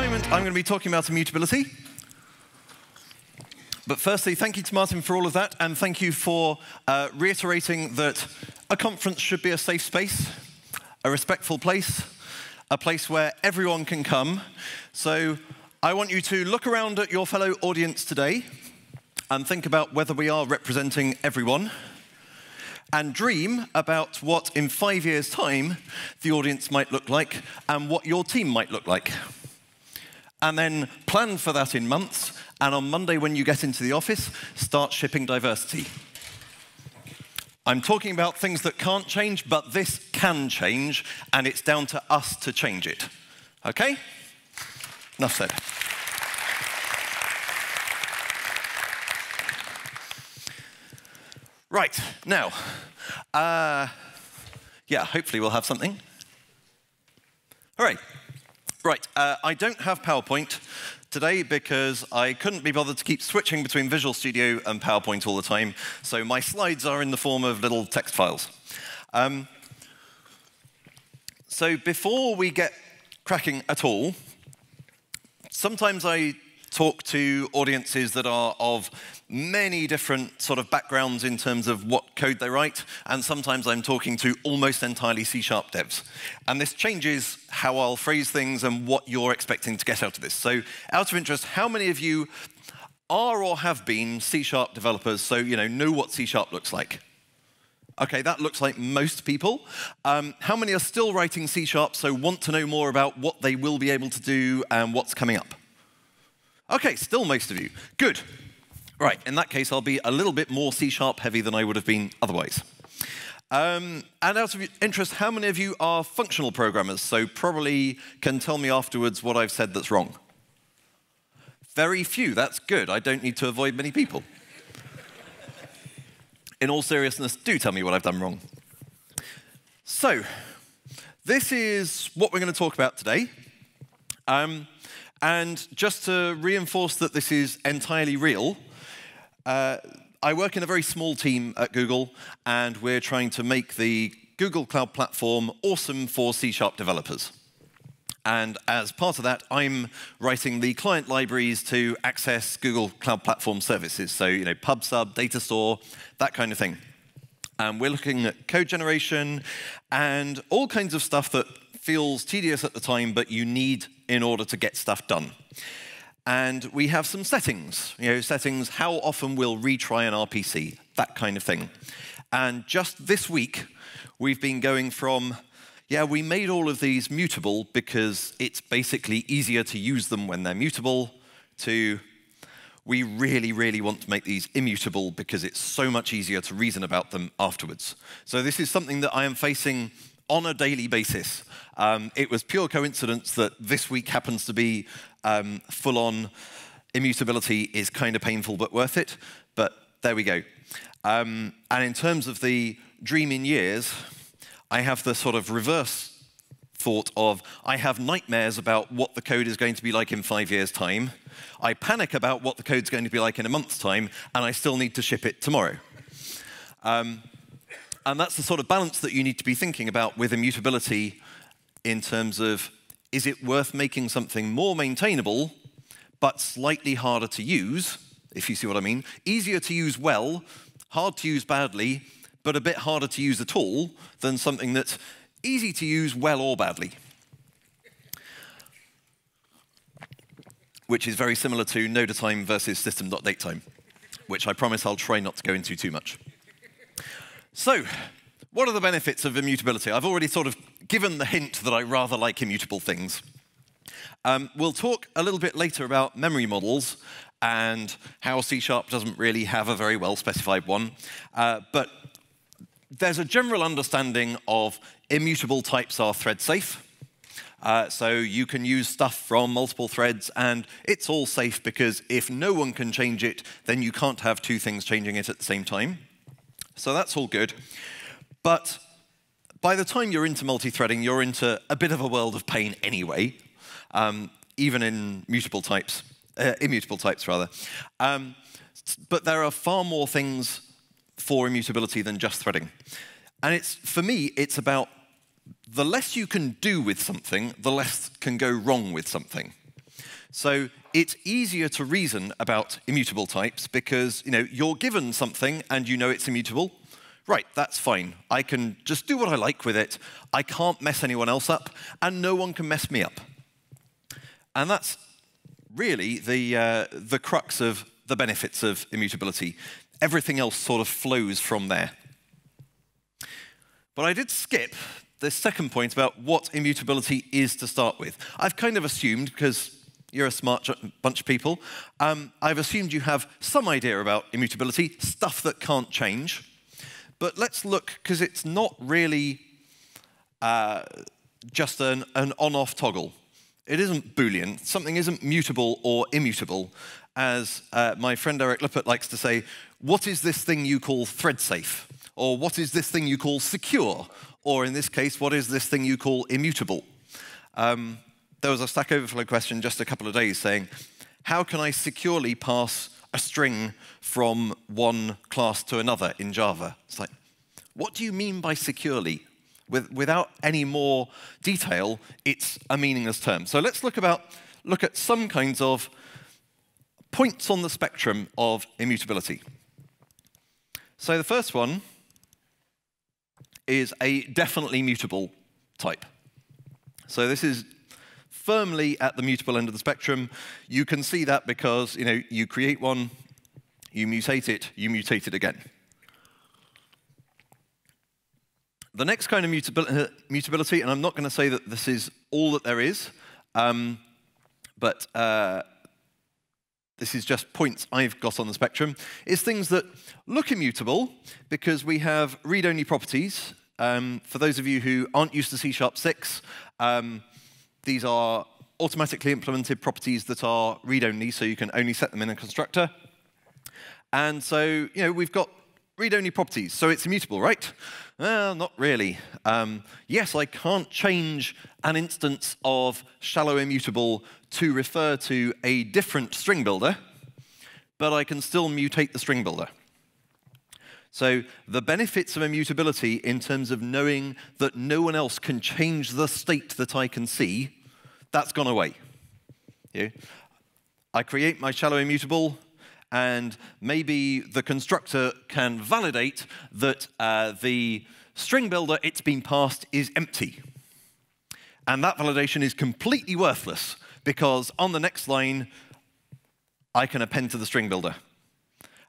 moment, I'm going to be talking about immutability. But firstly, thank you to Martin for all of that, and thank you for uh, reiterating that a conference should be a safe space, a respectful place, a place where everyone can come. So I want you to look around at your fellow audience today and think about whether we are representing everyone and dream about what in five years' time the audience might look like and what your team might look like. And then plan for that in months, and on Monday when you get into the office, start shipping diversity. I'm talking about things that can't change, but this can change, and it's down to us to change it. Okay? Enough said. Right, now, uh, yeah, hopefully we'll have something. All right, right, uh, I don't have PowerPoint today because I couldn't be bothered to keep switching between Visual Studio and PowerPoint all the time, so my slides are in the form of little text files. Um, so before we get cracking at all, sometimes I talk to audiences that are of many different sort of backgrounds in terms of what code they write, and sometimes I'm talking to almost entirely C-sharp devs. And this changes how I'll phrase things and what you're expecting to get out of this. So out of interest, how many of you are or have been C-sharp developers, so you know, know what C-sharp looks like? Okay, that looks like most people. Um, how many are still writing C-sharp, so want to know more about what they will be able to do and what's coming up? Okay, still most of you. Good. Right, in that case, I'll be a little bit more C-sharp heavy than I would have been otherwise. Um, and out of interest, how many of you are functional programmers? So probably can tell me afterwards what I've said that's wrong. Very few, that's good. I don't need to avoid many people. in all seriousness, do tell me what I've done wrong. So, this is what we're going to talk about today. Um, and just to reinforce that this is entirely real, uh, I work in a very small team at Google, and we're trying to make the Google Cloud Platform awesome for C-sharp developers. And as part of that, I'm writing the client libraries to access Google Cloud Platform services. So, you know, PubSub, Data Store, that kind of thing. And we're looking at code generation and all kinds of stuff that feels tedious at the time, but you need in order to get stuff done. And we have some settings, you know, settings, how often we'll retry an RPC, that kind of thing. And just this week, we've been going from, yeah, we made all of these mutable because it's basically easier to use them when they're mutable, to we really, really want to make these immutable because it's so much easier to reason about them afterwards. So this is something that I am facing on a daily basis. Um, it was pure coincidence that this week happens to be um, full on immutability is kind of painful but worth it. But there we go. Um, and in terms of the dream in years, I have the sort of reverse thought of I have nightmares about what the code is going to be like in five years' time. I panic about what the code's going to be like in a month's time, and I still need to ship it tomorrow. Um, and that's the sort of balance that you need to be thinking about with immutability in terms of is it worth making something more maintainable but slightly harder to use, if you see what I mean? Easier to use well, hard to use badly, but a bit harder to use at all than something that's easy to use well or badly. Which is very similar to Noda Time versus system.datetime, which I promise I'll try not to go into too much. So, what are the benefits of immutability? I've already sort of given the hint that I rather like immutable things. Um, we'll talk a little bit later about memory models and how C Sharp doesn't really have a very well specified one. Uh, but there's a general understanding of immutable types are thread safe. Uh, so you can use stuff from multiple threads, and it's all safe because if no one can change it, then you can't have two things changing it at the same time. So that's all good. But by the time you're into multi-threading, you're into a bit of a world of pain anyway, um, even in mutable types, uh, immutable types rather. Um, but there are far more things for immutability than just threading. And it's, for me, it's about the less you can do with something, the less can go wrong with something. So it's easier to reason about immutable types because you know, you're given something and you know it's immutable. Right, that's fine. I can just do what I like with it. I can't mess anyone else up, and no one can mess me up. And that's really the, uh, the crux of the benefits of immutability. Everything else sort of flows from there. But I did skip the second point about what immutability is to start with. I've kind of assumed, because you're a smart bunch of people, um, I've assumed you have some idea about immutability, stuff that can't change. But let's look, because it's not really uh, just an, an on off toggle. It isn't Boolean. Something isn't mutable or immutable. As uh, my friend Eric Lippert likes to say, what is this thing you call thread safe? Or what is this thing you call secure? Or in this case, what is this thing you call immutable? Um, there was a Stack Overflow question just a couple of days saying, how can I securely pass a string from one class to another in Java? It's like, what do you mean by securely? With, without any more detail, it's a meaningless term. So let's look, about, look at some kinds of points on the spectrum of immutability. So the first one is a definitely mutable type. So this is firmly at the mutable end of the spectrum. You can see that because you, know, you create one, you mutate it, you mutate it again. The next kind of mutability, and I'm not going to say that this is all that there is, um, but uh, this is just points I've got on the spectrum, is things that look immutable because we have read-only properties. Um, for those of you who aren't used to C Sharp 6, um, these are automatically implemented properties that are read-only, so you can only set them in a constructor. And so, you know, we've got read-only properties, so it's immutable, right? Well, not really. Um, yes, I can't change an instance of shallow immutable to refer to a different string builder, but I can still mutate the string builder. So the benefits of immutability in terms of knowing that no one else can change the state that I can see that's gone away. Yeah? I create my shallow immutable, and maybe the constructor can validate that uh, the string builder it's been passed is empty. And that validation is completely worthless because on the next line, I can append to the string builder.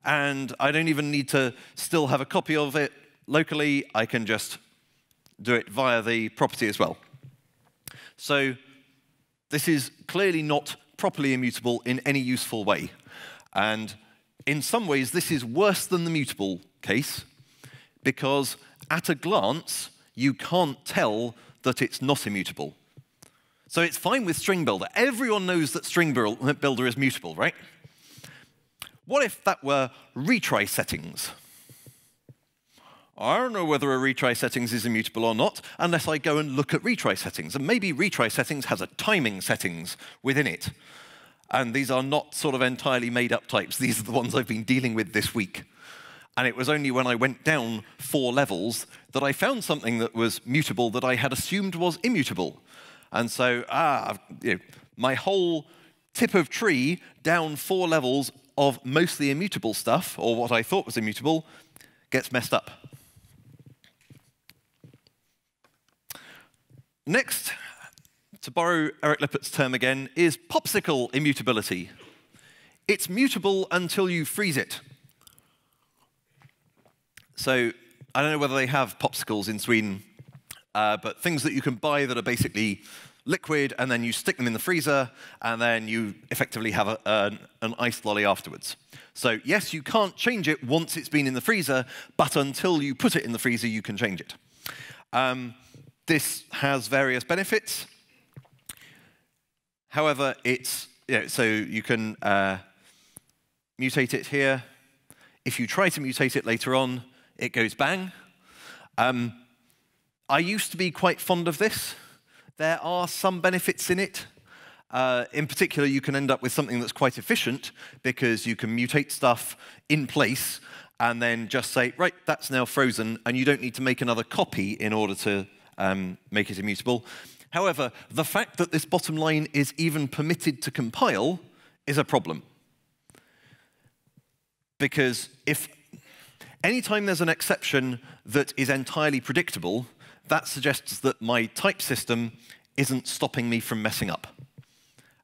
And I don't even need to still have a copy of it locally. I can just do it via the property as well. So this is clearly not properly immutable in any useful way. And in some ways, this is worse than the mutable case because at a glance, you can't tell that it's not immutable. So it's fine with string builder. Everyone knows that string builder is mutable, right? What if that were retry settings? I don't know whether a retry settings is immutable or not unless I go and look at retry settings. And maybe retry settings has a timing settings within it. And these are not sort of entirely made up types. These are the ones I've been dealing with this week. And it was only when I went down four levels that I found something that was mutable that I had assumed was immutable. And so, ah, you know, my whole tip of tree down four levels of mostly immutable stuff, or what I thought was immutable, gets messed up. Next, to borrow Eric Lippert's term again, is popsicle immutability. It's mutable until you freeze it. So I don't know whether they have popsicles in Sweden, uh, but things that you can buy that are basically liquid, and then you stick them in the freezer, and then you effectively have a, an, an iced lolly afterwards. So yes, you can't change it once it's been in the freezer, but until you put it in the freezer, you can change it. Um, this has various benefits. However, it's so you can uh, mutate it here. If you try to mutate it later on, it goes bang. Um, I used to be quite fond of this. There are some benefits in it. Uh, in particular, you can end up with something that's quite efficient because you can mutate stuff in place and then just say, right, that's now frozen, and you don't need to make another copy in order to um, make it immutable. However, the fact that this bottom line is even permitted to compile is a problem. Because if anytime there's an exception that is entirely predictable, that suggests that my type system isn't stopping me from messing up.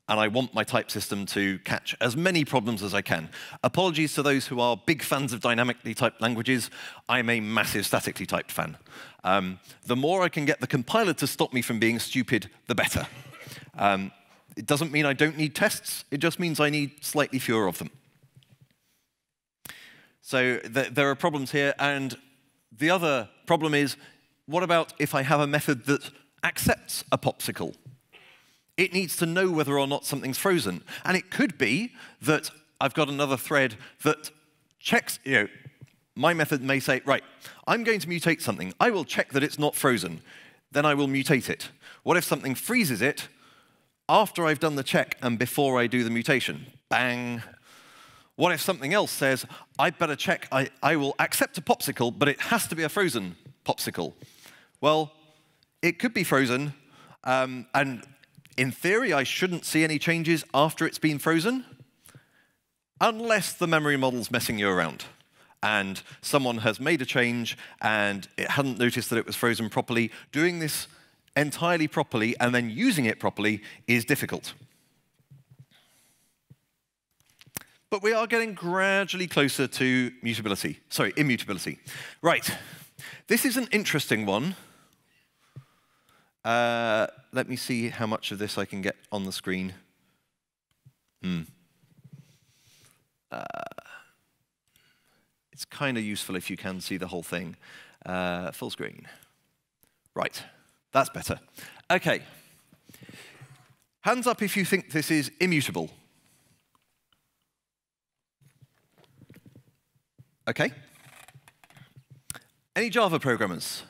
And I want my type system to catch as many problems as I can. Apologies to those who are big fans of dynamically typed languages. I'm a massive statically typed fan. Um, the more I can get the compiler to stop me from being stupid, the better. Um, it doesn't mean I don't need tests. It just means I need slightly fewer of them. So th there are problems here. And the other problem is, what about if I have a method that accepts a popsicle? It needs to know whether or not something's frozen. And it could be that I've got another thread that checks, you know, my method may say, right, I'm going to mutate something. I will check that it's not frozen. Then I will mutate it. What if something freezes it after I've done the check and before I do the mutation? Bang. What if something else says, I'd better check, I, I will accept a popsicle, but it has to be a frozen popsicle? Well, it could be frozen, um, and in theory, I shouldn't see any changes after it's been frozen, unless the memory model's messing you around and someone has made a change and it hadn't noticed that it was frozen properly. Doing this entirely properly and then using it properly is difficult. But we are getting gradually closer to mutability. Sorry, immutability. Right. This is an interesting one. Uh, let me see how much of this I can get on the screen. Hmm. Uh, it's kind of useful if you can see the whole thing. Uh, full screen. Right, that's better. Okay. Hands up if you think this is immutable. Okay. Any Java programmers?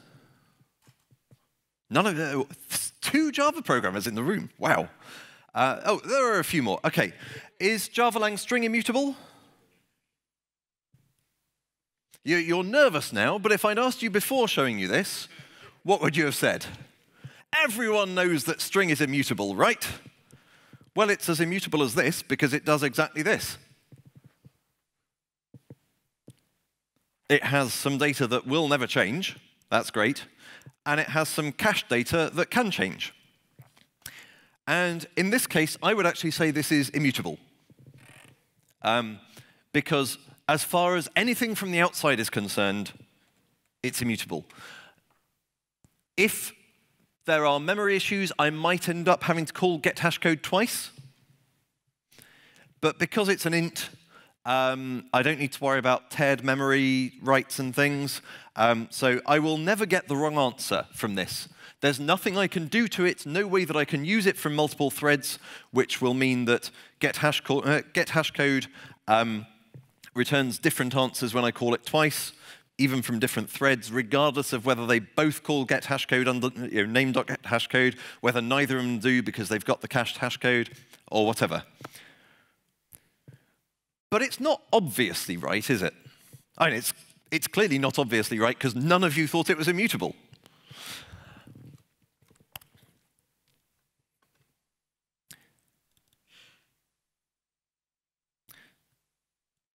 None of the, two Java programmers in the room. Wow. Uh, oh, there are a few more. Okay. Is Java lang string immutable? You're nervous now, but if I'd asked you before showing you this, what would you have said? Everyone knows that string is immutable, right? Well, it's as immutable as this because it does exactly this. It has some data that will never change. That's great and it has some cache data that can change. And in this case, I would actually say this is immutable. Um, because as far as anything from the outside is concerned, it's immutable. If there are memory issues, I might end up having to call get hashcode twice. But because it's an int, um, I don't need to worry about teared memory writes and things. Um, so I will never get the wrong answer from this. There's nothing I can do to it, no way that I can use it from multiple threads, which will mean that get hash, call, uh, get hash code um, returns different answers when I call it twice, even from different threads, regardless of whether they both call get hash code under you know, name.get hash code, whether neither of them do because they've got the cached hash code, or whatever. But it's not obviously right, is it? I mean, it's, it's clearly not obviously right because none of you thought it was immutable.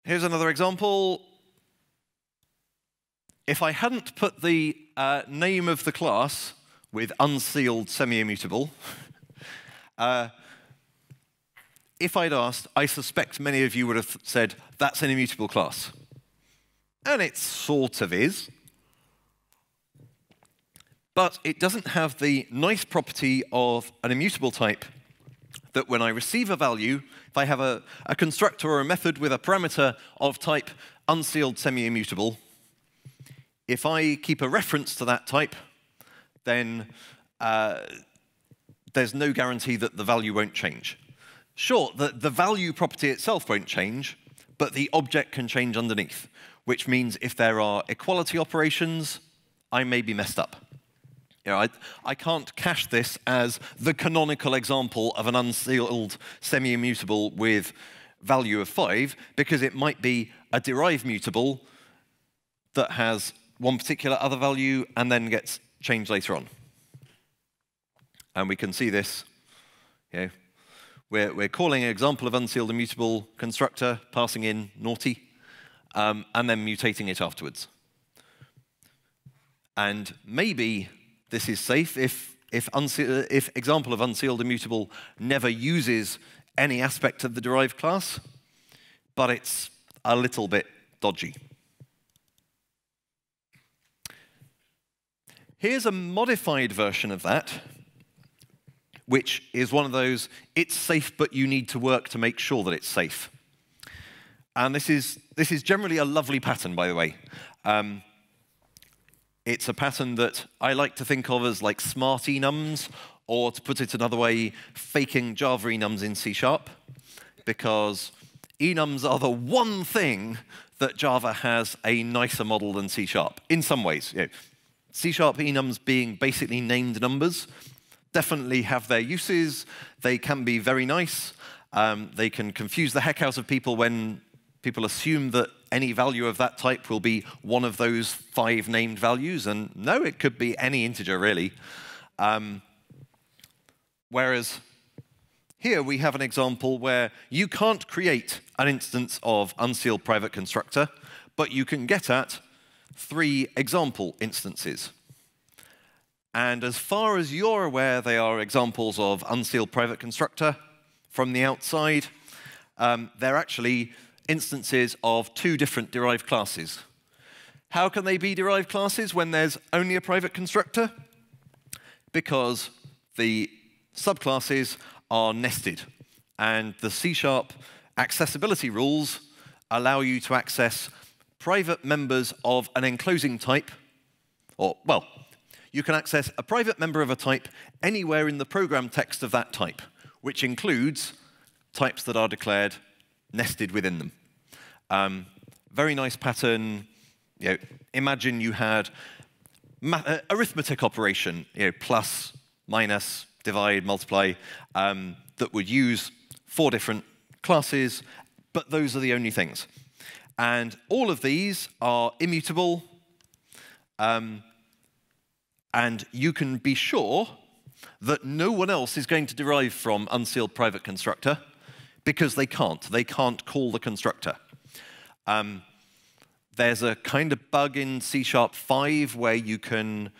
Here's another example. If I hadn't put the uh, name of the class with unsealed semi-immutable, uh, if I'd asked, I suspect many of you would have said, that's an immutable class. And it sort of is. But it doesn't have the nice property of an immutable type that when I receive a value, if I have a, a constructor or a method with a parameter of type unsealed semi-immutable, if I keep a reference to that type, then uh, there's no guarantee that the value won't change. Sure, the, the value property itself won't change, but the object can change underneath, which means if there are equality operations, I may be messed up. You know, I, I can't cache this as the canonical example of an unsealed semi-immutable with value of 5, because it might be a derived mutable that has one particular other value and then gets changed later on. and we can see this. You know, we're, we're calling an example of unsealed immutable constructor, passing in naughty, um, and then mutating it afterwards. And maybe this is safe if, if, if example of unsealed immutable never uses any aspect of the derived class, but it's a little bit dodgy. Here's a modified version of that, which is one of those, it's safe, but you need to work to make sure that it's safe. And this is, this is generally a lovely pattern, by the way. Um, it's a pattern that I like to think of as like smart enums, or to put it another way, faking Java enums in C Sharp, because enums are the one thing that Java has a nicer model than C Sharp, in some ways. You know, C Sharp enums being basically named numbers definitely have their uses. They can be very nice. Um, they can confuse the heck out of people when people assume that any value of that type will be one of those five named values. And no, it could be any integer, really. Um, whereas here we have an example where you can't create an instance of unsealed private constructor, but you can get at three example instances. And as far as you're aware, they are examples of unsealed private constructor from the outside. Um, they're actually instances of two different derived classes. How can they be derived classes when there's only a private constructor? Because the subclasses are nested, and the C-sharp accessibility rules allow you to access private members of an enclosing type, or, well, you can access a private member of a type anywhere in the program text of that type, which includes types that are declared nested within them. Um, very nice pattern. You know, imagine you had uh, arithmetic operation, you know, plus, minus, divide, multiply, um, that would use four different classes, but those are the only things. And all of these are immutable, um, and you can be sure that no one else is going to derive from unsealed private constructor because they can't. They can't call the constructor. Um, there's a kind of bug in C Sharp 5 where you can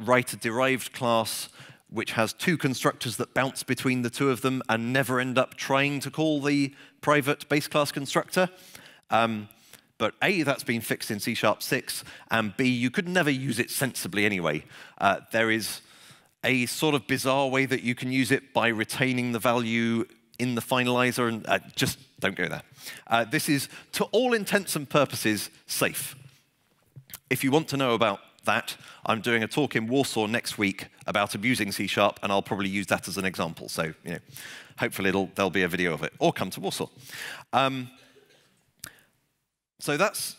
write a derived class which has two constructors that bounce between the two of them and never end up trying to call the private base class constructor. Um, but A, that's been fixed in C Sharp 6, and B, you could never use it sensibly anyway. Uh, there is a sort of bizarre way that you can use it by retaining the value in the finalizer, and uh, just don't go there. Uh, this is, to all intents and purposes, safe. If you want to know about that, I'm doing a talk in Warsaw next week about abusing C Sharp, and I'll probably use that as an example. So, you know, hopefully there'll be a video of it, or come to Warsaw. Um, so that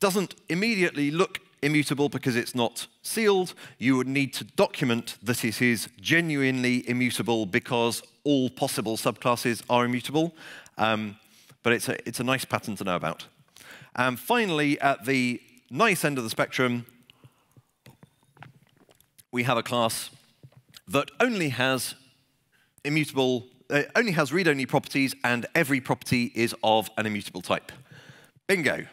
doesn't immediately look immutable because it's not sealed. You would need to document that it is genuinely immutable because all possible subclasses are immutable. Um, but it's a, it's a nice pattern to know about. And finally, at the nice end of the spectrum, we have a class that only has immutable, uh, only has read-only properties, and every property is of an immutable type. Bingo.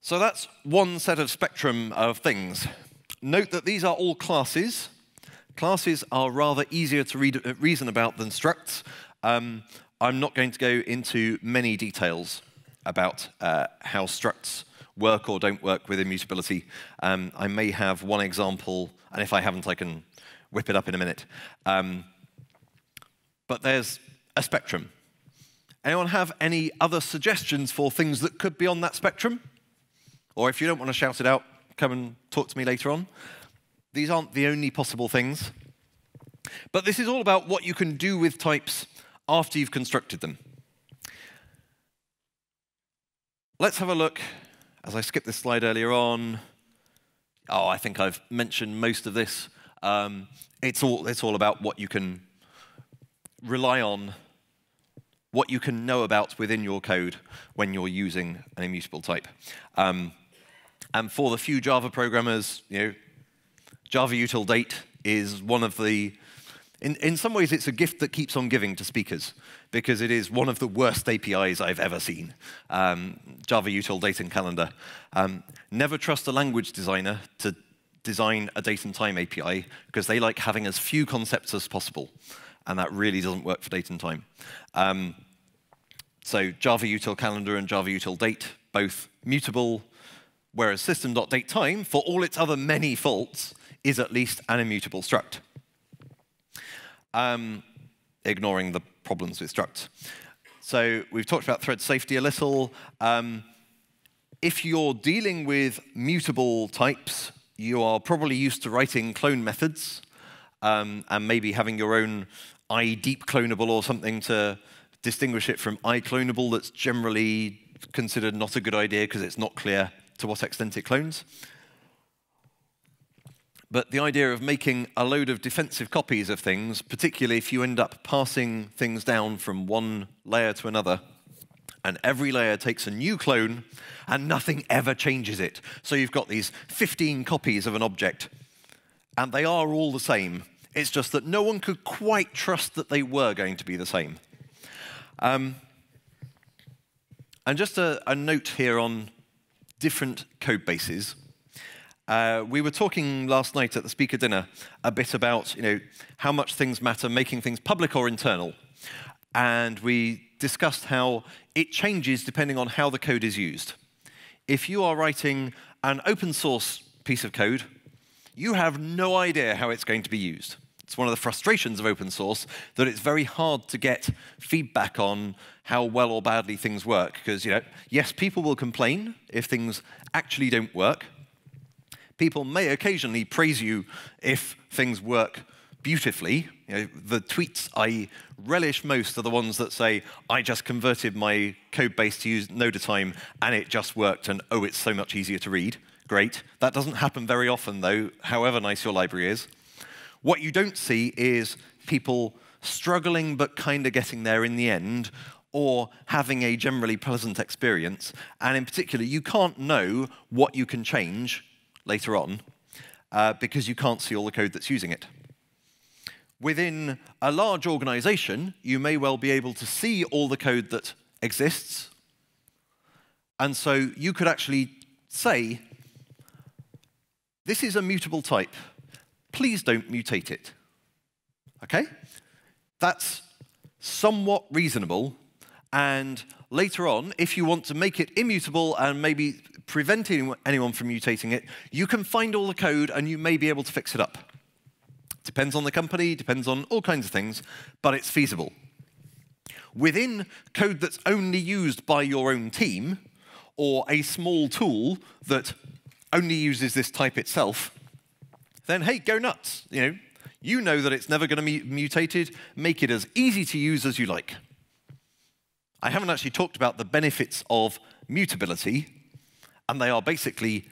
So that's one set of spectrum of things. Note that these are all classes. Classes are rather easier to read, uh, reason about than structs. Um, I'm not going to go into many details about uh, how structs work or don't work with immutability. Um, I may have one example, and if I haven't, I can whip it up in a minute. Um, but there's a spectrum. Anyone have any other suggestions for things that could be on that spectrum? Or if you don't want to shout it out, come and talk to me later on. These aren't the only possible things. But this is all about what you can do with types after you've constructed them. Let's have a look, as I skipped this slide earlier on. Oh, I think I've mentioned most of this. Um, it's, all, it's all about what you can rely on what you can know about within your code when you're using an immutable type. Um, and for the few Java programmers, you know, Java util date is one of the, in, in some ways, it's a gift that keeps on giving to speakers because it is one of the worst APIs I've ever seen. Um, Java util date and calendar. Um, never trust a language designer to design a date and time API because they like having as few concepts as possible. And that really doesn't work for date and time. Um, so Java util calendar and Java util date, both mutable, whereas system.datetime, for all its other many faults, is at least an immutable struct. Um, ignoring the problems with structs. So we've talked about thread safety a little. Um, if you're dealing with mutable types, you are probably used to writing clone methods um, and maybe having your own iDeep clonable or something to distinguish it from ICloneable that's generally considered not a good idea because it's not clear to what extent it clones. But the idea of making a load of defensive copies of things, particularly if you end up passing things down from one layer to another, and every layer takes a new clone, and nothing ever changes it. So you've got these 15 copies of an object, and they are all the same. It's just that no one could quite trust that they were going to be the same. Um, and just a, a note here on different code bases. Uh, we were talking last night at the speaker dinner a bit about you know, how much things matter, making things public or internal. And we discussed how it changes depending on how the code is used. If you are writing an open source piece of code, you have no idea how it's going to be used. It's one of the frustrations of open source that it's very hard to get feedback on how well or badly things work. Because, you know, yes, people will complain if things actually don't work, people may occasionally praise you if things work beautifully. You know, the tweets I relish most are the ones that say, I just converted my code base to use NodaTime and it just worked, and oh, it's so much easier to read. Great. That doesn't happen very often, though, however nice your library is. What you don't see is people struggling but kind of getting there in the end, or having a generally pleasant experience. And in particular, you can't know what you can change later on uh, because you can't see all the code that's using it. Within a large organization, you may well be able to see all the code that exists. And so you could actually say, this is a mutable type. Please don't mutate it. Okay? That's somewhat reasonable. And later on, if you want to make it immutable and maybe preventing anyone from mutating it, you can find all the code and you may be able to fix it up. Depends on the company, depends on all kinds of things, but it's feasible. Within code that's only used by your own team, or a small tool that only uses this type itself, then hey, go nuts. You know, you know that it's never going to be mutated. Make it as easy to use as you like. I haven't actually talked about the benefits of mutability, and they are basically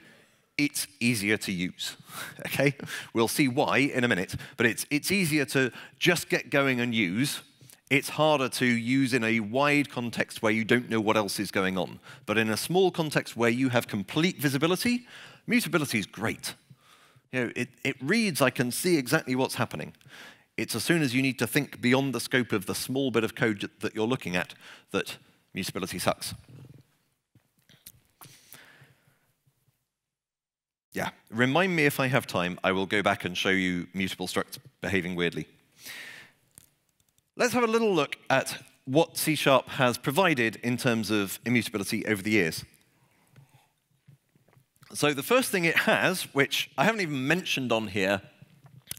it's easier to use. okay? We'll see why in a minute, but it's, it's easier to just get going and use. It's harder to use in a wide context where you don't know what else is going on. But in a small context where you have complete visibility, mutability is great. You know, it, it reads, I can see exactly what's happening. It's as soon as you need to think beyond the scope of the small bit of code that you're looking at that mutability sucks. Yeah, remind me if I have time, I will go back and show you mutable structs behaving weirdly. Let's have a little look at what C Sharp has provided in terms of immutability over the years. So the first thing it has, which I haven't even mentioned on here,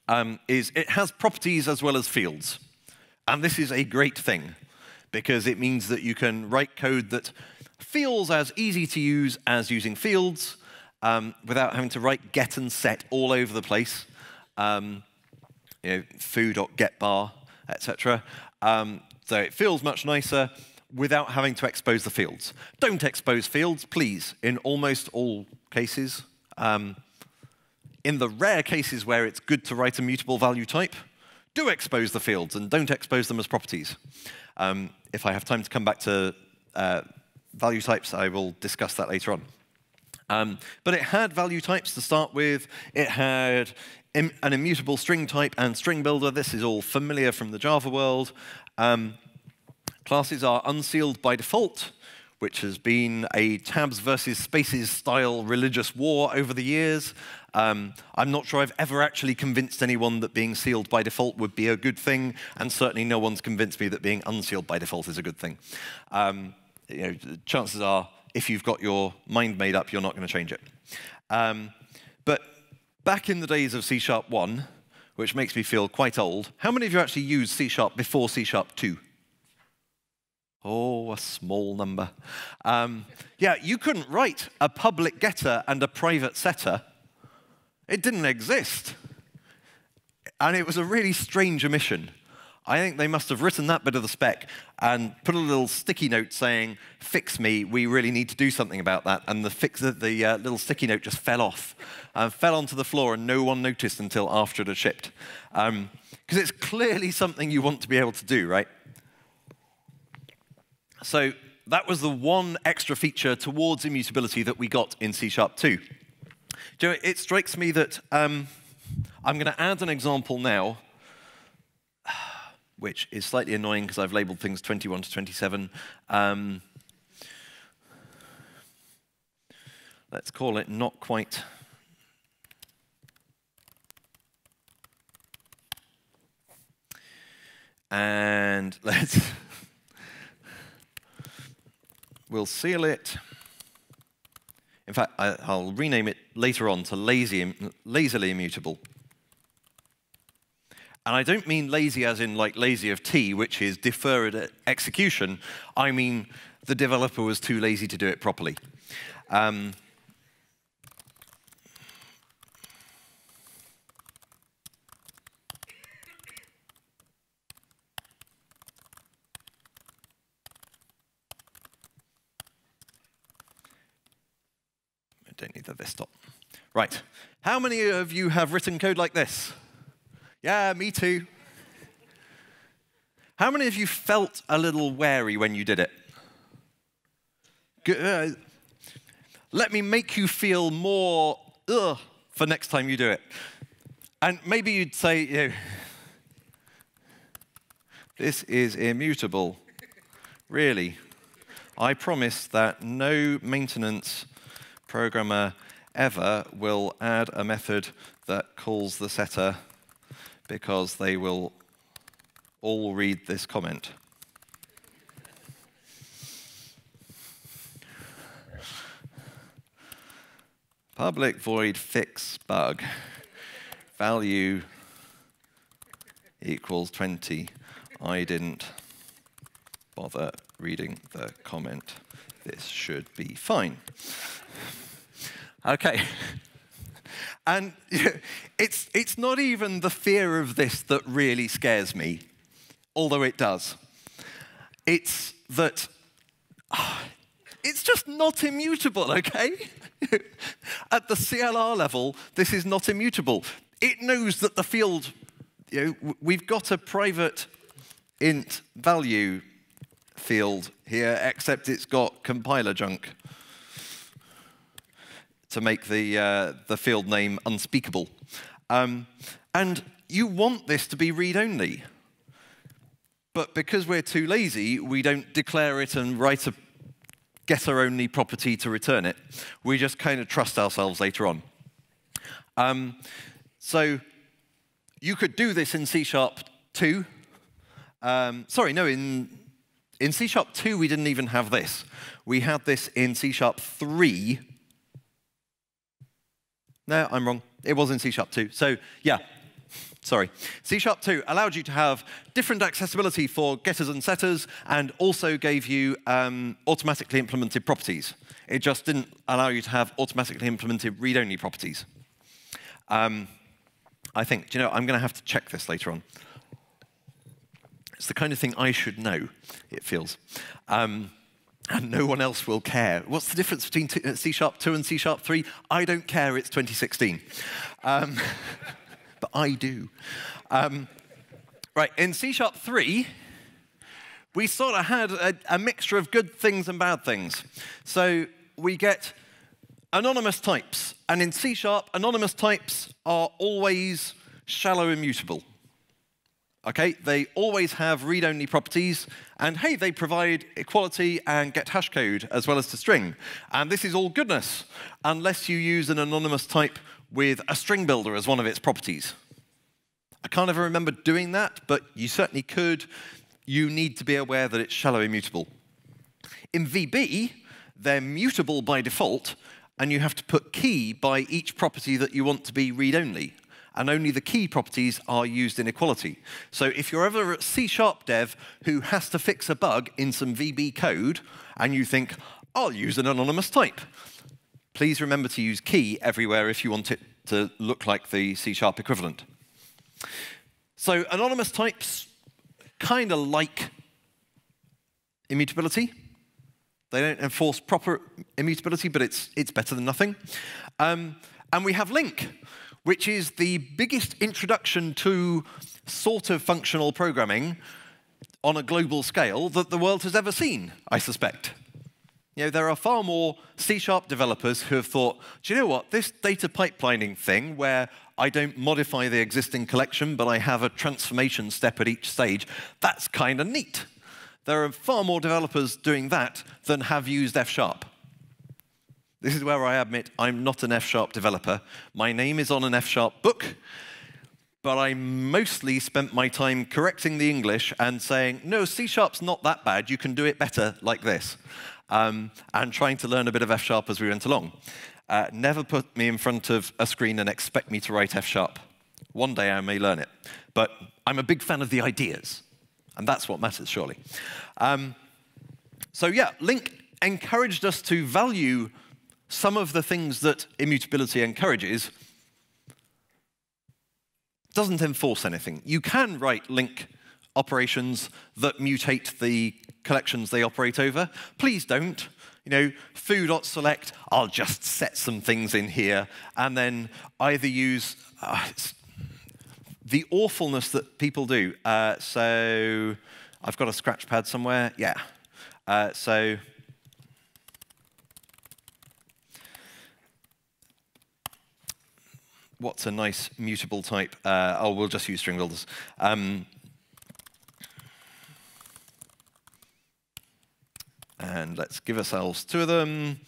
um, is it has properties as well as fields. And this is a great thing because it means that you can write code that feels as easy to use as using fields, um, without having to write get and set all over the place. Um, you know, foo.getBar, etc. Um, so it feels much nicer without having to expose the fields. Don't expose fields, please, in almost all cases. Um, in the rare cases where it's good to write a mutable value type, do expose the fields and don't expose them as properties. Um, if I have time to come back to uh, value types, I will discuss that later on. Um, but it had value types to start with. It had Im an immutable string type and string builder. This is all familiar from the Java world. Um, classes are unsealed by default, which has been a tabs versus spaces style religious war over the years. Um, I'm not sure I've ever actually convinced anyone that being sealed by default would be a good thing, and certainly no one's convinced me that being unsealed by default is a good thing. Um, you know, chances are, if you've got your mind made up, you're not going to change it. Um, but back in the days of C Sharp 1, which makes me feel quite old, how many of you actually used C Sharp before C Sharp 2? Oh, a small number. Um, yeah, you couldn't write a public getter and a private setter. It didn't exist. And it was a really strange omission. I think they must have written that bit of the spec and put a little sticky note saying, fix me, we really need to do something about that. And the, fix, the, uh, little sticky note just fell off and fell onto the floor and no one noticed until after it had shipped. Because um, it's clearly something you want to be able to do, right? So that was the one extra feature towards immutability that we got in C Sharp 2. You know, it strikes me that um, I'm going to add an example now, which is slightly annoying because I've labeled things 21 to 27. Um, let's call it not quite. And let's, we'll seal it. In fact, I, will rename it later on to lazy, lazily immutable. And I don't mean lazy as in like lazy of T, which is deferred execution. I mean the developer was too lazy to do it properly. Um, this stop. Right. How many of you have written code like this? Yeah, me too. How many of you felt a little wary when you did it? Uh, let me make you feel more ugh for next time you do it. And maybe you'd say, you know, this is immutable. really? I promise that no maintenance programmer ever will add a method that calls the setter because they will all read this comment. Public void fix bug value equals 20. I didn't bother reading the comment. This should be fine. Okay. And it's, it's not even the fear of this that really scares me, although it does. It's that oh, it's just not immutable, okay? At the CLR level, this is not immutable. It knows that the field, you know, we've got a private int value field here, except it's got compiler junk to make the, uh, the field name unspeakable. Um, and you want this to be read-only. But because we're too lazy, we don't declare it and write a getter-only property to return it. We just kind of trust ourselves later on. Um, so you could do this in C Sharp 2. Um, sorry, no, in, in C Sharp 2, we didn't even have this. We had this in C Sharp 3, no, I'm wrong. It was in C Sharp 2. So yeah, sorry. C Sharp 2 allowed you to have different accessibility for getters and setters and also gave you um, automatically implemented properties. It just didn't allow you to have automatically implemented read-only properties. Um, I think, do you know, I'm going to have to check this later on. It's the kind of thing I should know, it feels. Um, and no one else will care. What's the difference between uh, C Sharp 2 and C Sharp 3? I don't care, it's 2016. Um, but I do. Um, right, in C Sharp 3, we sort of had a, a, mixture of good things and bad things. So we get anonymous types. And in C Sharp, anonymous types are always shallow immutable. Okay, they always have read-only properties, and hey, they provide equality and get hash code as well as to string. And this is all goodness, unless you use an anonymous type with a string builder as one of its properties. I can't ever remember doing that, but you certainly could. You need to be aware that it's shallow immutable. In VB, they're mutable by default, and you have to put key by each property that you want to be read-only. And only the key properties are used in equality. So if you're ever a C-sharp dev who has to fix a bug in some VB code, and you think, I'll use an anonymous type, please remember to use key everywhere if you want it to look like the C-sharp equivalent. So anonymous types kind of like immutability. They don't enforce proper immutability, but it's, it's better than nothing. Um, and we have LINQ, which is the biggest introduction to sort of functional programming on a global scale that the world has ever seen, I suspect. You know, there are far more C-sharp developers who have thought, do you know what, this data pipelining thing where I don't modify the existing collection, but I have a transformation step at each stage, that's kind of neat. There are far more developers doing that than have used F-sharp. This is where I admit I'm not an F-sharp developer. My name is on an F-sharp book, but I mostly spent my time correcting the English and saying, no, C-sharp's not that bad, you can do it better like this um, and trying to learn a bit of F sharp as we went along. Uh, never put me in front of a screen and expect me to write F sharp. One day I may learn it, but I'm a big fan of the ideas, and that's what matters, surely. Um, so yeah, LINQ encouraged us to value some of the things that immutability encourages, doesn't enforce anything. You can write LINQ operations that mutate the collections they operate over. Please don't. You know, foo.select, I'll just set some things in here and then either use uh, the awfulness that people do. Uh, so I've got a scratch pad somewhere. Yeah. Uh, so what's a nice mutable type? Uh, oh, we'll just use string builders. Um, And let's give ourselves two of them.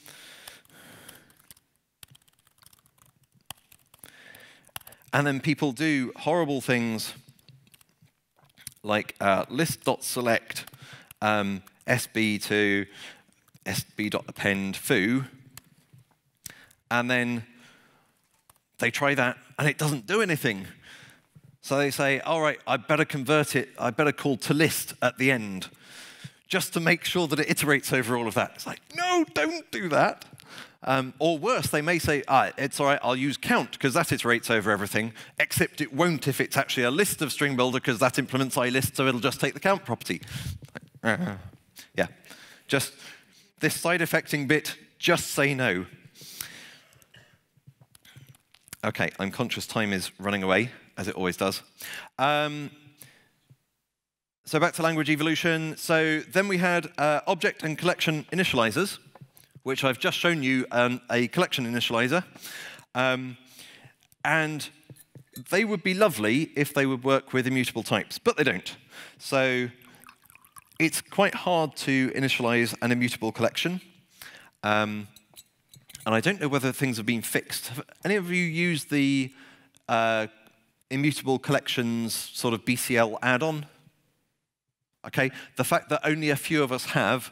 And then people do horrible things like uh, list.select um, sb to sb.append foo. And then they try that and it doesn't do anything. So they say, all right, I better convert it, I better call to list at the end just to make sure that it iterates over all of that. It's like, no, don't do that. Um, or worse, they may say, ah, it's all right, I'll use count because that iterates over everything, except it won't if it's actually a list of string builder because that implements iList, so it'll just take the count property. Uh, yeah, just this side effecting bit, just say no. Okay, I'm conscious time is running away, as it always does. Um, so back to language evolution. So then we had uh, object and collection initializers, which I've just shown you um, a collection initializer. Um, and they would be lovely if they would work with immutable types, but they don't. So it's quite hard to initialize an immutable collection. Um, and I don't know whether things have been fixed. Have any of you used the uh, immutable collections sort of BCL add-on Okay? The fact that only a few of us have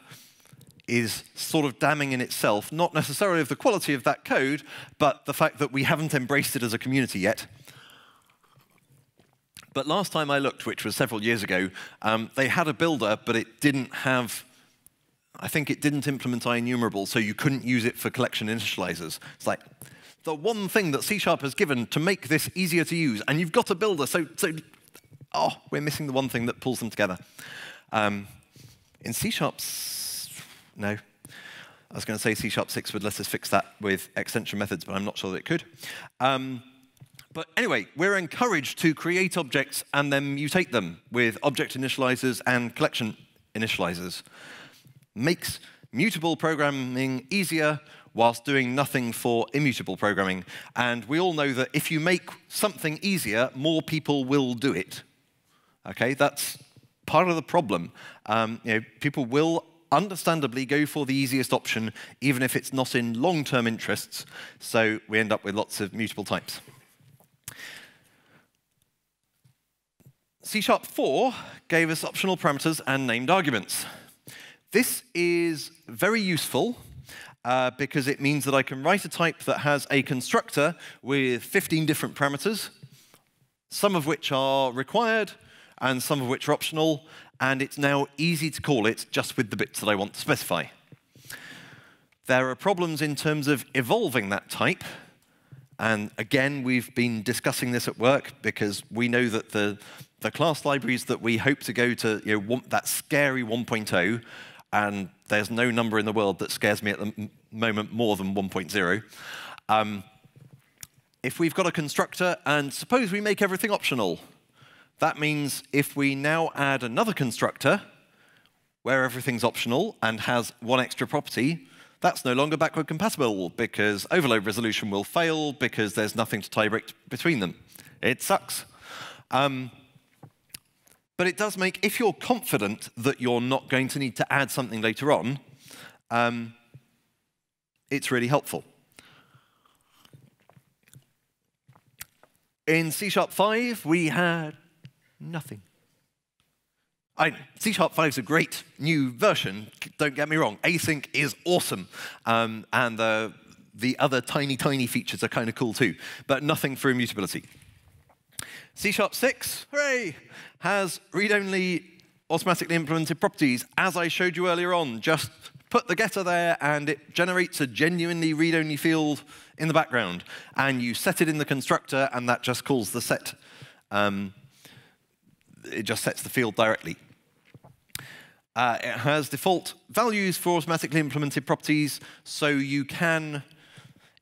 is sort of damning in itself, not necessarily of the quality of that code, but the fact that we haven't embraced it as a community yet. But last time I looked, which was several years ago, um, they had a builder, but it didn't have, I think it didn't implement IEnumerable, so you couldn't use it for collection initializers. It's like, the one thing that C Sharp has given to make this easier to use, and you've got a builder, so, so oh, we're missing the one thing that pulls them together. Um, in C Sharp's, no. I was going to say C Sharp 6 would let us fix that with extension methods, but I'm not sure that it could. Um, but anyway, we're encouraged to create objects and then mutate them with object initializers and collection initializers. Makes mutable programming easier whilst doing nothing for immutable programming. And we all know that if you make something easier, more people will do it. Okay, that's part of the problem. Um, you know, people will understandably go for the easiest option, even if it's not in long-term interests. So we end up with lots of mutable types. C Sharp 4 gave us optional parameters and named arguments. This is very useful uh, because it means that I can write a type that has a constructor with 15 different parameters, some of which are required and some of which are optional, and it's now easy to call it just with the bits that I want to specify. There are problems in terms of evolving that type, and again, we've been discussing this at work because we know that the, the class libraries that we hope to go to, you know, want that scary 1.0, and there's no number in the world that scares me at the moment more than 1.0. Um, if we've got a constructor, and suppose we make everything optional, that means if we now add another constructor where everything's optional and has one extra property, that's no longer backward compatible because overload resolution will fail because there's nothing to tie break between them. It sucks. Um, but it does make, if you're confident that you're not going to need to add something later on, um, it's really helpful. In C Sharp 5, we had Nothing. I, C Sharp 5 is a great new version, don't get me wrong. Async is awesome. Um, and the, the other tiny, tiny features are kind of cool too, but nothing for immutability. C Sharp 6, hooray, has read-only automatically implemented properties, as I showed you earlier on. Just put the getter there, and it generates a genuinely read-only field in the background. And you set it in the constructor, and that just calls the set um, it just sets the field directly. Uh, it has default values for automatically implemented properties, so you can,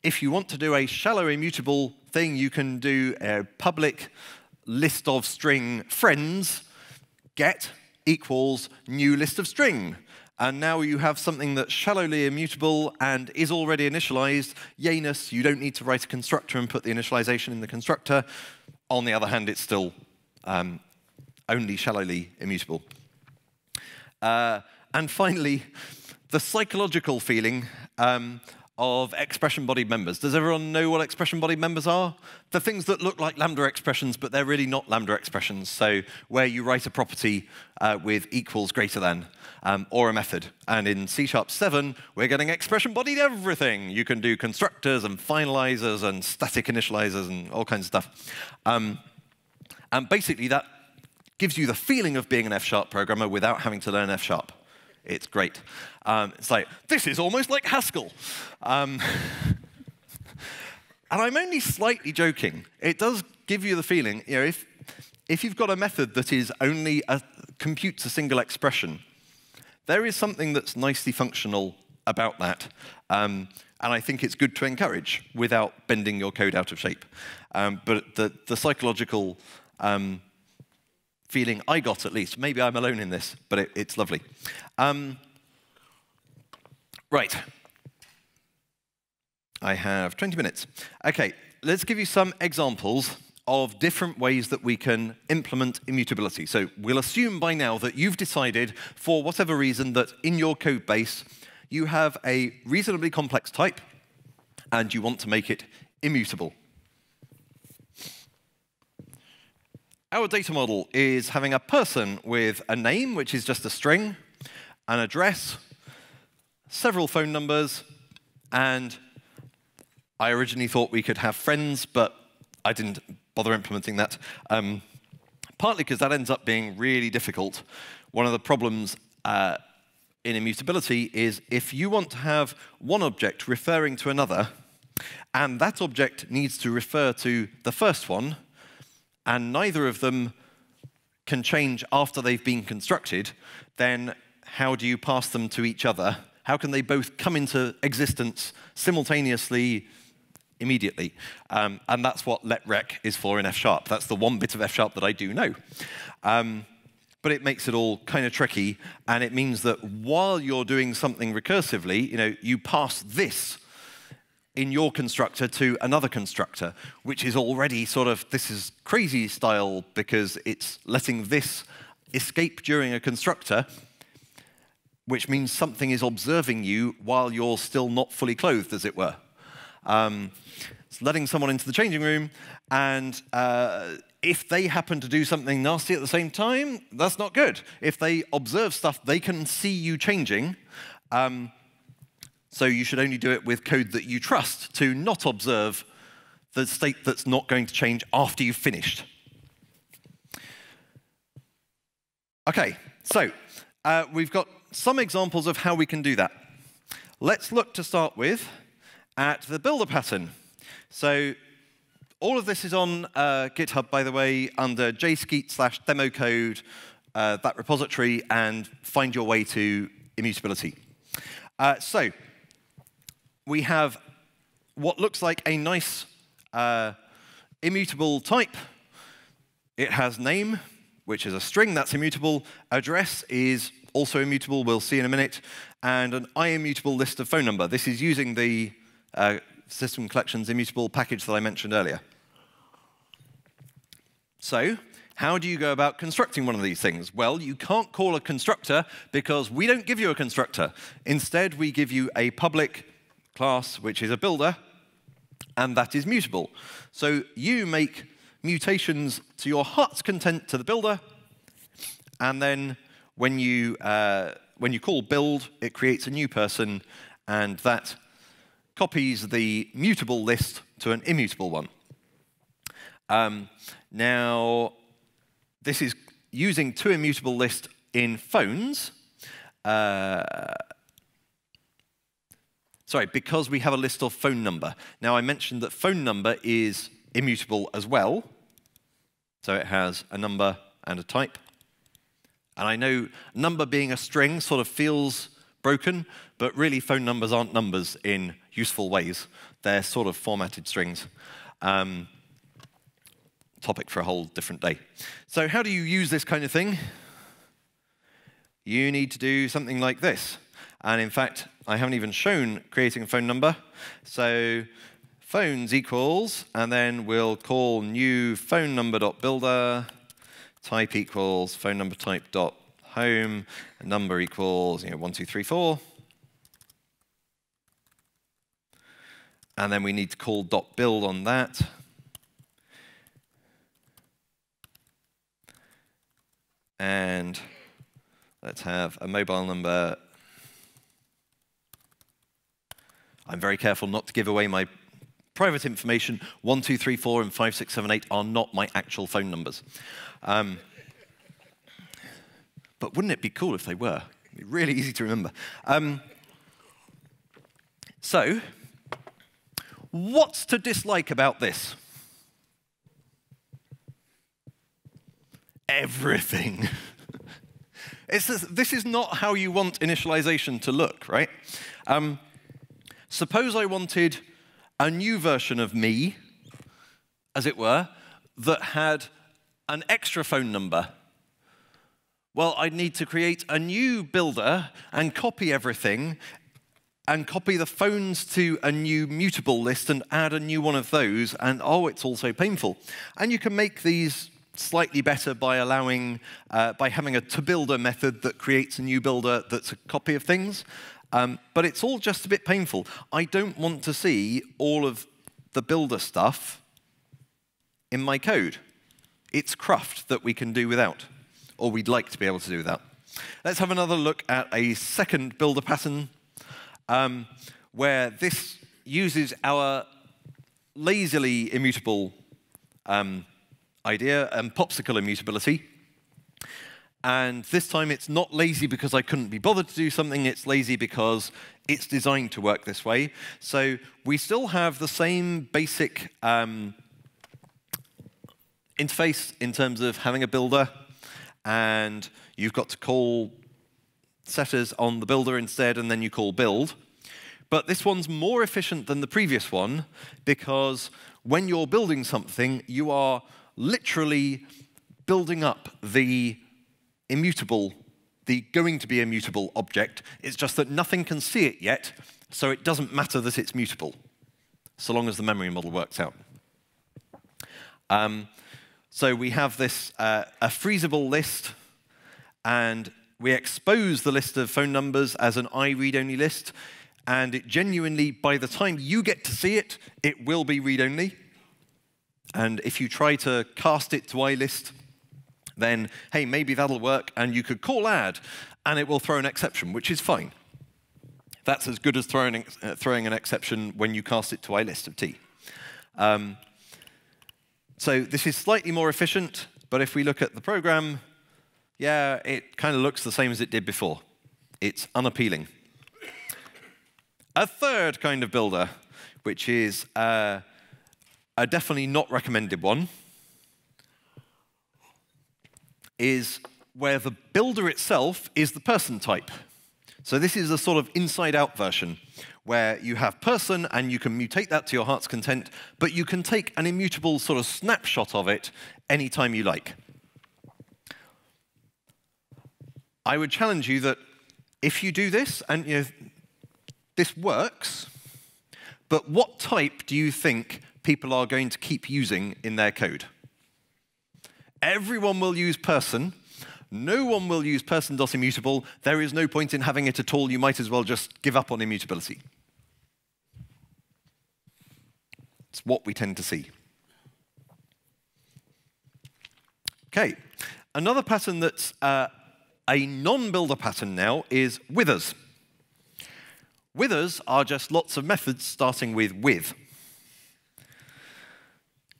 if you want to do a shallow immutable thing, you can do a public list of string friends get equals new list of string. And now you have something that's shallowly immutable and is already initialized. Yanus, you don't need to write a constructor and put the initialization in the constructor. On the other hand, it's still um, only shallowly immutable. Uh, and finally, the psychological feeling um, of expression-bodied members. Does everyone know what expression-bodied members are? The things that look like Lambda expressions, but they're really not Lambda expressions. So where you write a property uh, with equals greater than, um, or a method. And in C Sharp 7, we're getting expression-bodied everything. You can do constructors and finalizers and static initializers and all kinds of stuff. Um, and basically, that gives you the feeling of being an F-sharp programmer without having to learn F-sharp. It's great. Um, it's like, this is almost like Haskell. Um, and I'm only slightly joking. It does give you the feeling, you know, if, if you've got a method that is only a, computes a single expression, there is something that's nicely functional about that. Um, and I think it's good to encourage without bending your code out of shape. Um, but the, the psychological um, feeling I got at least. Maybe I'm alone in this, but it, it's lovely. Um, right. I have 20 minutes. Okay, let's give you some examples of different ways that we can implement immutability. So we'll assume by now that you've decided, for whatever reason, that in your code base, you have a reasonably complex type, and you want to make it immutable. Our data model is having a person with a name, which is just a string, an address, several phone numbers, and I originally thought we could have friends, but I didn't bother implementing that. Um, partly because that ends up being really difficult. One of the problems uh, in immutability is if you want to have one object referring to another, and that object needs to refer to the first one, and neither of them can change after they've been constructed, then how do you pass them to each other? How can they both come into existence simultaneously, immediately? Um, and that's what let rec is for in F sharp. That's the one bit of F sharp that I do know. Um, but it makes it all kind of tricky, and it means that while you're doing something recursively, you know, you pass this in your constructor to another constructor, which is already sort of, this is crazy style because it's letting this escape during a constructor, which means something is observing you while you're still not fully clothed, as it were. Um, it's letting someone into the changing room, and uh, if they happen to do something nasty at the same time, that's not good. If they observe stuff, they can see you changing. Um, so you should only do it with code that you trust to not observe the state that's not going to change after you've finished. Okay, so uh, we've got some examples of how we can do that. Let's look to start with at the builder pattern. So all of this is on uh, GitHub, by the way, under jskeet slash demo code, uh, that repository, and find your way to immutability. Uh, so we have what looks like a nice uh, immutable type. It has name, which is a string that's immutable. Address is also immutable, we'll see in a minute. And an immutable list of phone number. This is using the uh, system collections immutable package that I mentioned earlier. So, how do you go about constructing one of these things? Well, you can't call a constructor because we don't give you a constructor. Instead, we give you a public class, which is a builder, and that is mutable. So you make mutations to your heart's content to the builder, and then when you, uh, when you call build, it creates a new person, and that copies the mutable list to an immutable one. Um, now, this is using two immutable list in phones. Uh, sorry, because we have a list of phone number. Now, I mentioned that phone number is immutable as well. So it has a number and a type. And I know number being a string sort of feels broken, but really phone numbers aren't numbers in useful ways. They're sort of formatted strings. Um, topic for a whole different day. So how do you use this kind of thing? You need to do something like this. And in fact, I haven't even shown creating a phone number. So phones equals, and then we'll call new phone number dot builder, type equals phone number type dot home, number equals you know, one, two, three, four. And then we need to call dot build on that. And let's have a mobile number I'm very careful not to give away my private information. 1, 2, 3, 4, and 5, 6, 7, 8 are not my actual phone numbers. Um, but wouldn't it be cool if they were? It'd be really easy to remember. Um, so, what's to dislike about this? Everything. this is not how you want initialization to look, right? Um, Suppose I wanted a new version of me, as it were, that had an extra phone number. Well, I'd need to create a new builder and copy everything and copy the phones to a new mutable list and add a new one of those, and oh, it's also painful. And you can make these slightly better by allowing, uh, by having a to builder method that creates a new builder that's a copy of things. Um, but it's all just a bit painful. I don't want to see all of the builder stuff in my code. It's cruft that we can do without, or we'd like to be able to do without. Let's have another look at a second builder pattern um, where this uses our lazily immutable um, idea and popsicle immutability and this time it's not lazy because I couldn't be bothered to do something, it's lazy because it's designed to work this way. So we still have the same basic um, interface in terms of having a builder, and you've got to call setters on the builder instead, and then you call build. But this one's more efficient than the previous one because when you're building something, you are literally building up the immutable, the going to be immutable object. It's just that nothing can see it yet, so it doesn't matter that it's mutable. so long as the memory model works out. Um, so we have this uh, a freezable list, and we expose the list of phone numbers as an I read-only list, and it genuinely, by the time you get to see it, it will be read-only. And if you try to cast it to iList, then hey, maybe that'll work, and you could call add, and it will throw an exception, which is fine. That's as good as throwing, uh, throwing an exception when you cast it to a list of t. Um, so this is slightly more efficient, but if we look at the program, yeah, it kind of looks the same as it did before. It's unappealing. A third kind of builder, which is uh, a definitely not recommended one, is where the builder itself is the person type. So this is a sort of inside-out version where you have person and you can mutate that to your heart's content, but you can take an immutable sort of snapshot of it anytime you like. I would challenge you that if you do this, and you know, this works, but what type do you think people are going to keep using in their code? Everyone will use person, no one will use person.immutable. There is no point in having it at all. You might as well just give up on immutability. It's what we tend to see. Okay, another pattern that's uh, a non-builder pattern now is withers. Withers are just lots of methods starting with with.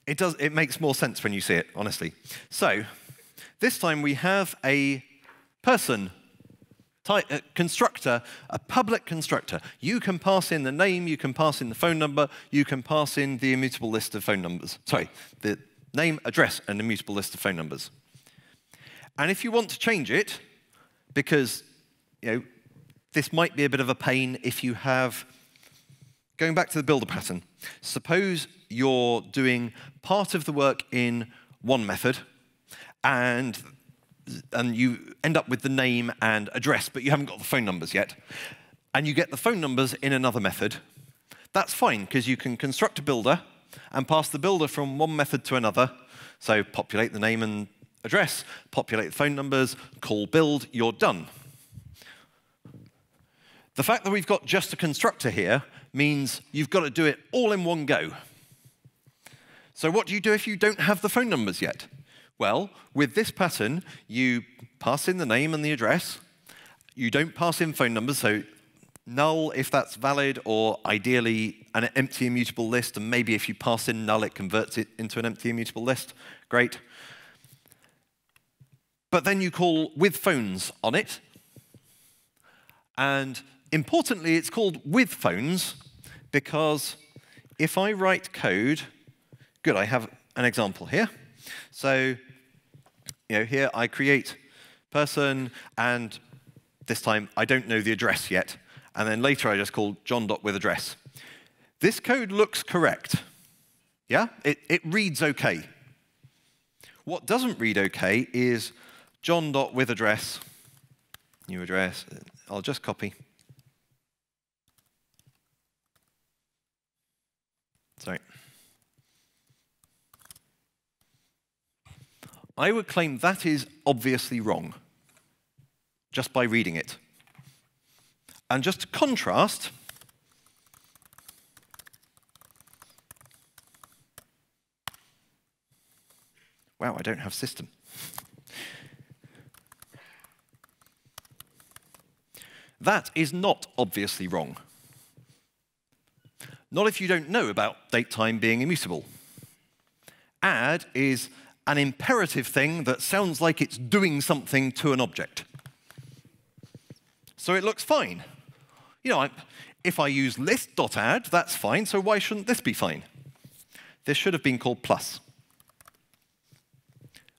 It, does, it makes more sense when you see it, honestly. So this time we have a person type, a uh, constructor, a public constructor. You can pass in the name, you can pass in the phone number, you can pass in the immutable list of phone numbers. Sorry, the name, address, and immutable list of phone numbers. And if you want to change it, because you know, this might be a bit of a pain if you have, going back to the builder pattern, suppose you're doing part of the work in one method, and, and you end up with the name and address, but you haven't got the phone numbers yet, and you get the phone numbers in another method, that's fine, because you can construct a builder and pass the builder from one method to another. So populate the name and address, populate the phone numbers, call build, you're done. The fact that we've got just a constructor here means you've got to do it all in one go. So what do you do if you don't have the phone numbers yet? Well, with this pattern, you pass in the name and the address. You don't pass in phone numbers, so null if that's valid, or ideally an empty immutable list, and maybe if you pass in null, it converts it into an empty immutable list. Great. But then you call with phones on it. And importantly, it's called with phones because if I write code, good, I have an example here. So you know, here I create person, and this time I don't know the address yet. And then later I just call john.withAddress. This code looks correct. Yeah? It, it reads OK. What doesn't read OK is john.withAddress, new address. I'll just copy. Sorry. I would claim that is obviously wrong, just by reading it. And just to contrast, wow, I don't have system. That is not obviously wrong. Not if you don't know about date time being immutable. Add is an imperative thing that sounds like it's doing something to an object. So it looks fine. You know, if I use list.add, that's fine, so why shouldn't this be fine? This should have been called plus.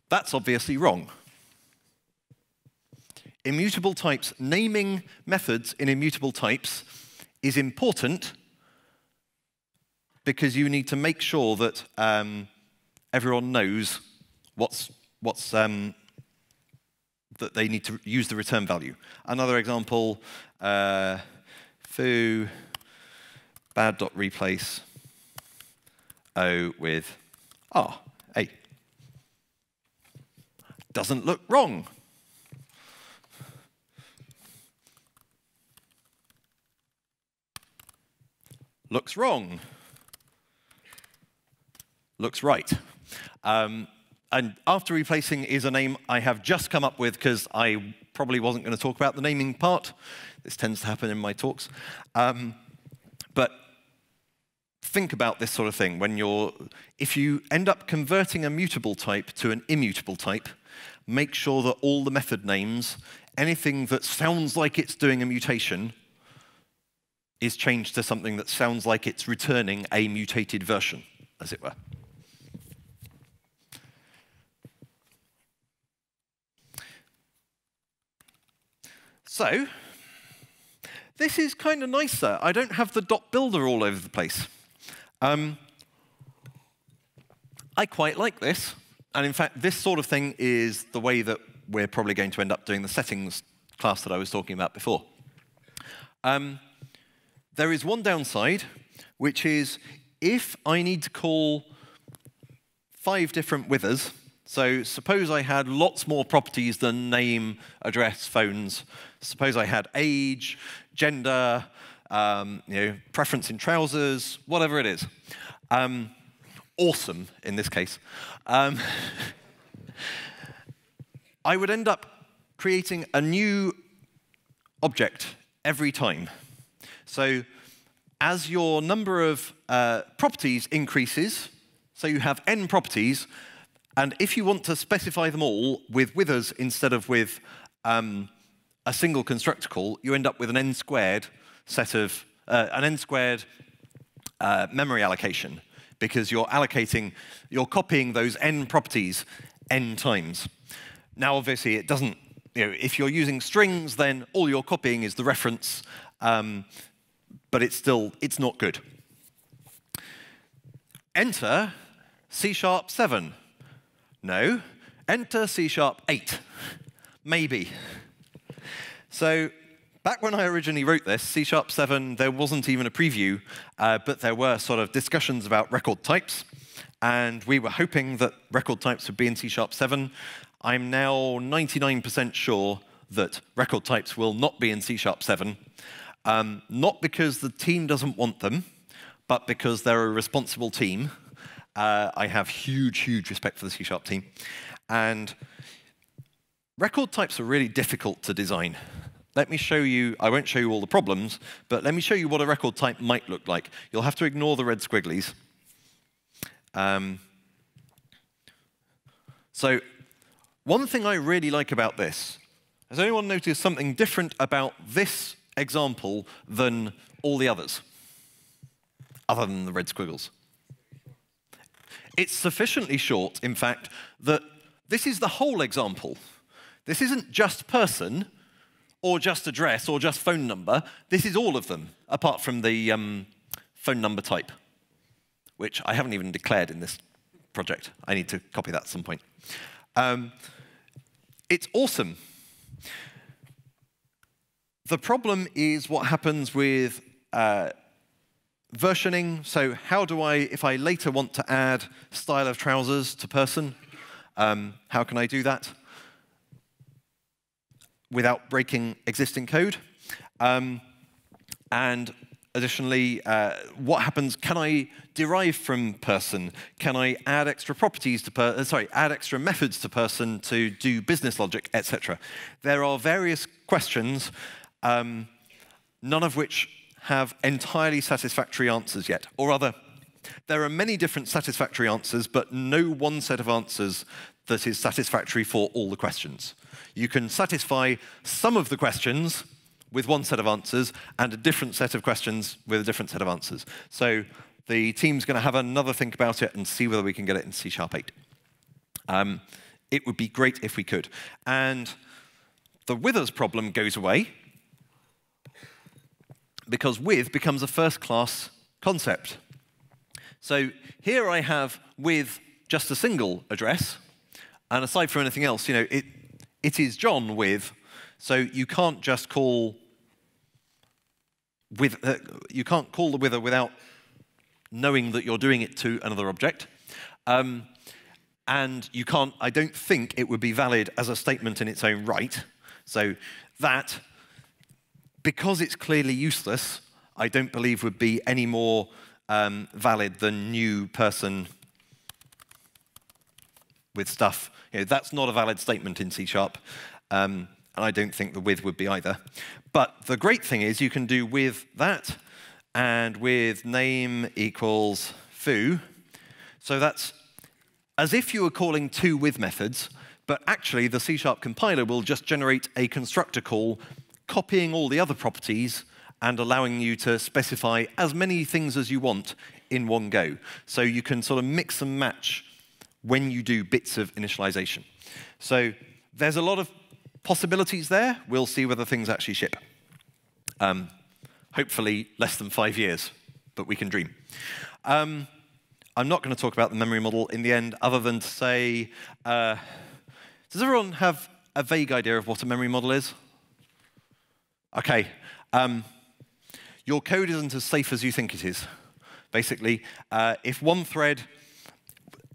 That's obviously wrong. Immutable types, naming methods in immutable types is important because you need to make sure that um, everyone knows what's, what's um, that they need to use the return value. Another example, uh, foo bad.replace O with R, A. Doesn't look wrong. Looks wrong. Looks right. Um, and after replacing is a name I have just come up with because I probably wasn't going to talk about the naming part. This tends to happen in my talks. Um, but think about this sort of thing when you're, if you end up converting a mutable type to an immutable type, make sure that all the method names, anything that sounds like it's doing a mutation, is changed to something that sounds like it's returning a mutated version, as it were. So, this is kind of nicer. I don't have the dot builder all over the place. Um, I quite like this. And in fact, this sort of thing is the way that we're probably going to end up doing the settings class that I was talking about before. Um, there is one downside, which is if I need to call five different withers, so suppose I had lots more properties than name, address, phones. Suppose I had age, gender, um, you know, preference in trousers, whatever it is. Um, awesome in this case. Um, I would end up creating a new object every time. So as your number of uh, properties increases, so you have n properties, and if you want to specify them all with withers instead of with um, a single constructor call, you end up with an n squared set of, uh, an n squared uh, memory allocation because you're allocating, you're copying those n properties n times. Now, obviously, it doesn't, you know, if you're using strings, then all you're copying is the reference. Um, but it's still, it's not good. Enter C sharp 7. No. Enter C sharp 8. Maybe. So back when I originally wrote this, C sharp 7, there wasn't even a preview, uh, but there were sort of discussions about record types. And we were hoping that record types would be in C sharp 7. I'm now 99% sure that record types will not be in C sharp 7. Um, not because the team doesn't want them, but because they're a responsible team. Uh, I have huge, huge respect for the C-sharp team. And record types are really difficult to design. Let me show you, I won't show you all the problems, but let me show you what a record type might look like. You'll have to ignore the red squigglies. Um, so one thing I really like about this, has anyone noticed something different about this example than all the others, other than the red squiggles. It's sufficiently short, in fact, that this is the whole example. This isn't just person, or just address, or just phone number. This is all of them, apart from the um, phone number type, which I haven't even declared in this project. I need to copy that at some point. Um, it's awesome the problem is what happens with uh, versioning. So how do I, if I later want to add style of trousers to person, um, how can I do that without breaking existing code? Um, and additionally, uh, what happens, can I derive from person? Can I add extra properties to per, uh, sorry, add extra methods to person to do business logic, etc. There are various questions um, none of which have entirely satisfactory answers yet. Or rather, there are many different satisfactory answers, but no one set of answers that is satisfactory for all the questions. You can satisfy some of the questions with one set of answers and a different set of questions with a different set of answers. So the team's going to have another think about it and see whether we can get it in C Sharp 8. Um, it would be great if we could. And the withers problem goes away because with becomes a first class concept. So here I have with just a single address, and aside from anything else, you know, it, it is John with, so you can't just call with, uh, you can't call the wither without knowing that you're doing it to another object. Um, and you can't, I don't think it would be valid as a statement in its own right. So that, because it's clearly useless, I don't believe would be any more um, valid than new person with stuff. You know, that's not a valid statement in C Sharp. Um, and I don't think the with would be either. But the great thing is you can do with that and with name equals foo. So that's as if you were calling two with methods, but actually the C-sharp compiler will just generate a constructor call, copying all the other properties and allowing you to specify as many things as you want in one go. So you can sort of mix and match when you do bits of initialization. So there's a lot of possibilities there. We'll see whether things actually ship. Um, hopefully less than five years, but we can dream. Um, I'm not going to talk about the memory model in the end, other than to say, uh, does everyone have a vague idea of what a memory model is? Okay. Um, your code isn't as safe as you think it is. Basically, uh, if one thread,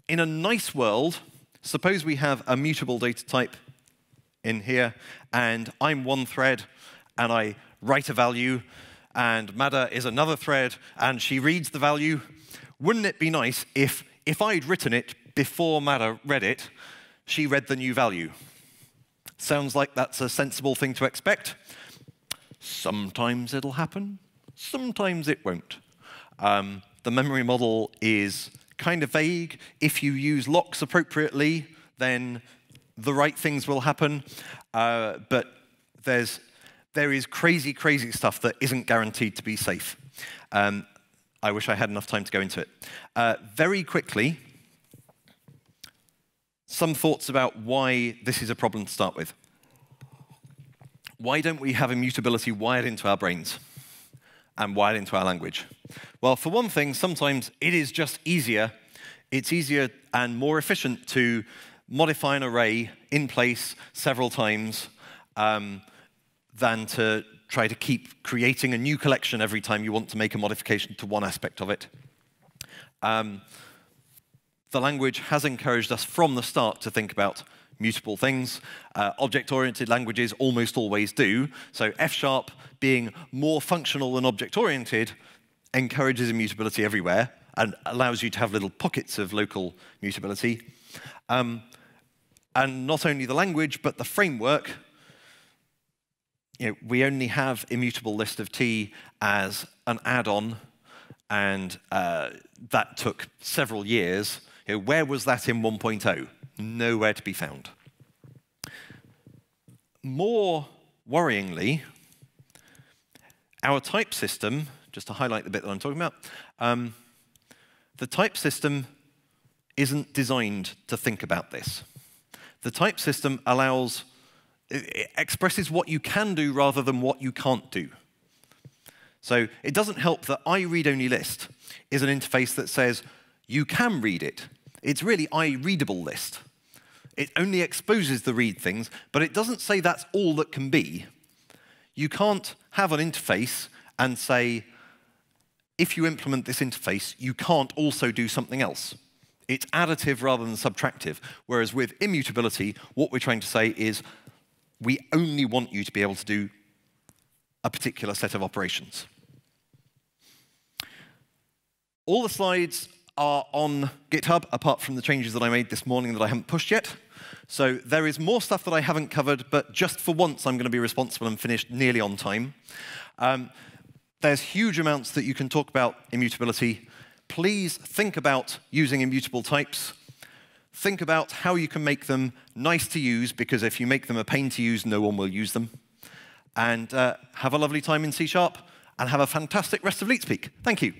in a nice world, suppose we have a mutable data type in here, and I'm one thread, and I write a value, and Mada is another thread, and she reads the value, wouldn't it be nice if, if I'd written it before Mada read it, she read the new value? Sounds like that's a sensible thing to expect. Sometimes it'll happen, sometimes it won't. Um, the memory model is kind of vague. If you use locks appropriately, then the right things will happen. Uh, but there's, there is crazy, crazy stuff that isn't guaranteed to be safe. Um, I wish I had enough time to go into it. Uh, very quickly, some thoughts about why this is a problem to start with. Why don't we have immutability wired into our brains and wired into our language? Well, for one thing, sometimes it is just easier. It's easier and more efficient to modify an array in place several times um, than to try to keep creating a new collection every time you want to make a modification to one aspect of it. Um, the language has encouraged us from the start to think about mutable things. Uh, Object-oriented languages almost always do. So F-sharp, being more functional than object-oriented, encourages immutability everywhere and allows you to have little pockets of local mutability. Um, and not only the language, but the framework you know, we only have immutable list of t as an add-on, and uh, that took several years. You know, where was that in 1.0? Nowhere to be found. More worryingly, our type system, just to highlight the bit that I'm talking about, um, the type system isn't designed to think about this. The type system allows it expresses what you can do rather than what you can't do. So it doesn't help that iRead-only list is an interface that says you can read it. It's really iReadable list. It only exposes the read things, but it doesn't say that's all that can be. You can't have an interface and say, if you implement this interface, you can't also do something else. It's additive rather than subtractive. Whereas with immutability, what we're trying to say is we only want you to be able to do a particular set of operations. All the slides are on GitHub, apart from the changes that I made this morning that I haven't pushed yet. So there is more stuff that I haven't covered, but just for once, I'm going to be responsible and finish nearly on time. Um, there's huge amounts that you can talk about immutability. Please think about using immutable types think about how you can make them nice to use, because if you make them a pain to use, no one will use them. And uh, have a lovely time in C Sharp, and have a fantastic rest of LeetSpeak. Thank you.